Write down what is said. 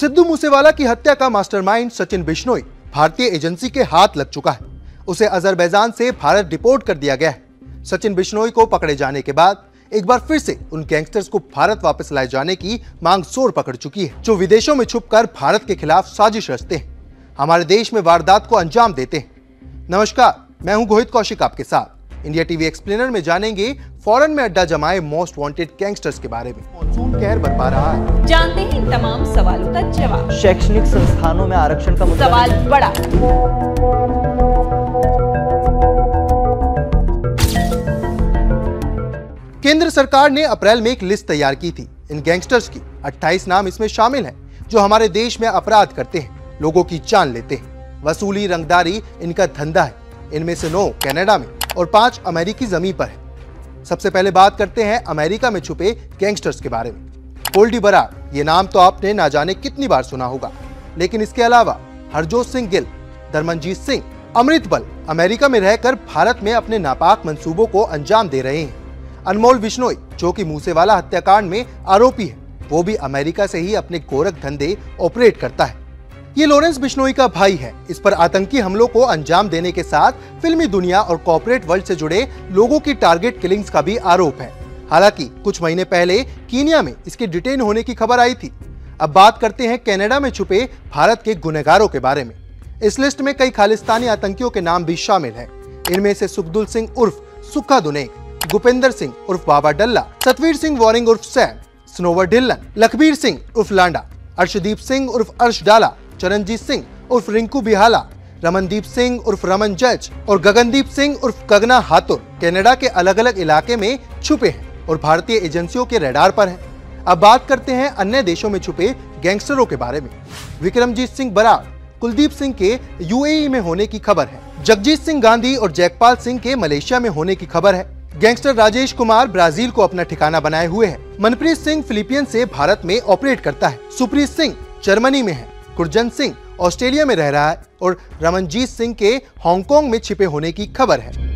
सिद्धू मूसेवाला की हत्या का मास्टरमाइंड सचिन बिश्नोई भारतीय एजेंसी के हाथ लग चुका है। उसे अजरबैजान से भारत डिपोर्ट कर दिया गया है। सचिन बिश्नोई को पकड़े जाने के बाद एक बार फिर से उन गैंगस्टर्स को भारत वापस लाए जाने की मांग ज़ोर पकड़ चुकी है, जो विदेशों में छुपकर भारत के खिलाफ साजिश रचते हैं। हमारे देश में वारदात को अंजाम देते हैं। नमस्कार, मैं हूँ गोहित कौशिक आपके साथ। इंडिया टीवी एक्सप्लेनर में जानेंगे फॉरेन में अड्डा जमाए मोस्ट वांटेड गैंगस्टर्स के बारे में। मानसून कहर बरपा रहा है। जानते हैं इन तमाम सवालों का जवाब। शैक्षणिक संस्थानों में आरक्षण का सवाल बड़ा। केंद्र सरकार ने अप्रैल में एक लिस्ट तैयार की थी इन गैंगस्टर्स की। 28 नाम इसमें शामिल हैं जो हमारे देश में अपराध करते हैं लोगों की जान लेते हैं। वसूली रंगदारी इनका धंधा है। इनमें से नौ कनाडा में। और पाँच अमेरिकी ज़मीन पर है। सबसे पहले बात करते हैं अमेरिका में छुपे गैंगस्टर्स के बारे में। गोल्डी बराड़ ये नाम तो आपने ना जाने कितनी बार सुना होगा। लेकिन इसके अलावा हरजोत सिंह गिल, धर्मनजीत सिंह, अमृत बल अमेरिका में रहकर भारत में अपने नापाक मंसूबों को अंजाम दे रहे हैं। अनमोल बिश्नोई, जो कि मूसेवाला हत्याकांड में आरोपी है, वो भी अमेरिका से ही अपने गोरख धंधे ऑपरेट करता है। ये लॉरेंस बिश्नोई का भाई है। इस पर आतंकी हमलों को अंजाम देने के साथ फिल्मी दुनिया और कॉर्पोरेट वर्ल्ड से जुड़े लोगों की टारगेट किलिंग्स का भी आरोप है। हालाँकि कुछ महीने पहले कीनिया में इसके डिटेन होने की खबर आई थी। अब बात करते हैं कनाडा में छुपे भारत के गुनेगारों के बारे में। इस लिस्ट में कई खालिस्तानी आतंकियों के नाम भी शामिल हैं। इनमें से सुखदुल सिंह उर्फ़ सुखा दुनेक गुपेंद्र सिंह उर्फ़ बाबा डल्ला, सतवीर सिंह वॉरिंग उर्फ़ सैम, स्नोवर ढिल्लन, लखबीर सिंह उर्फ़ लांडा, अर्शदीप सिंह उर्फ़ अर्श डाला चरणजीत सिंह उर्फ़ रिंकू बिहाला, रमनदीप सिंह उर्फ़ रमन जज और गगनदीप सिंह उर्फ़ गगना हाथुर कनाडा के अलग अलग इलाके में छुपे हैं और भारतीय एजेंसियों के रडार पर हैं। अब बात करते हैं अन्य देशों में छुपे गैंगस्टरों के बारे में। विक्रमजीत सिंह बराड़, कुलदीप सिंह के यूएई में होने की खबर है। जगजीत सिंह गांधी और जयपाल सिंह के मलेशिया में होने की खबर है। गैंगस्टर राजेश कुमार ब्राज़ील को अपना ठिकाना बनाए हुए है। मनप्रीत सिंह फिलीपींस से भारत में ऑपरेट करता है। सुप्रीत सिंह जर्मनी में है। गुरजन सिंह ऑस्ट्रेलिया में रह रहा है और रमनजीत सिंह के हांगकांग में छिपे होने की खबर है।